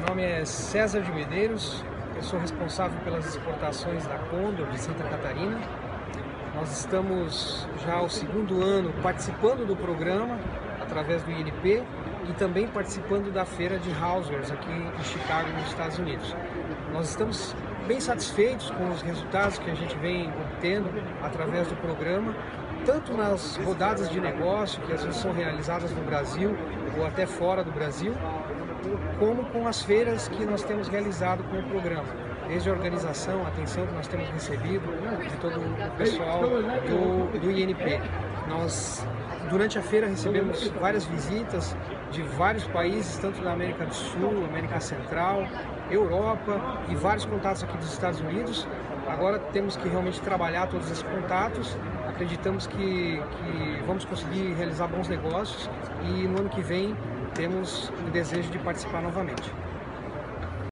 nome é César de Medeiros, eu sou responsável pelas exportações da Condor de Santa Catarina. Nós estamos já ao segundo ano participando do programa através do INP e também participando da feira de Housewares aqui em Chicago, nos Estados Unidos. Nós estamos bem satisfeitos com os resultados que a gente vem obtendo através do programa, tanto nas rodadas de negócio que às vezes são realizadas no Brasil ou até fora do Brasil, como com as feiras que nós temos realizado com o programa. Desde a organização, a atenção que nós temos recebido de todo o pessoal do, do INP. Nós, durante a feira, recebemos várias visitas de vários países, tanto da América do Sul, América Central, Europa e vários contatos aqui dos Estados Unidos. Agora temos que realmente trabalhar todos esses contatos. Acreditamos que, que vamos conseguir realizar bons negócios e no ano que vem temos o desejo de participar novamente.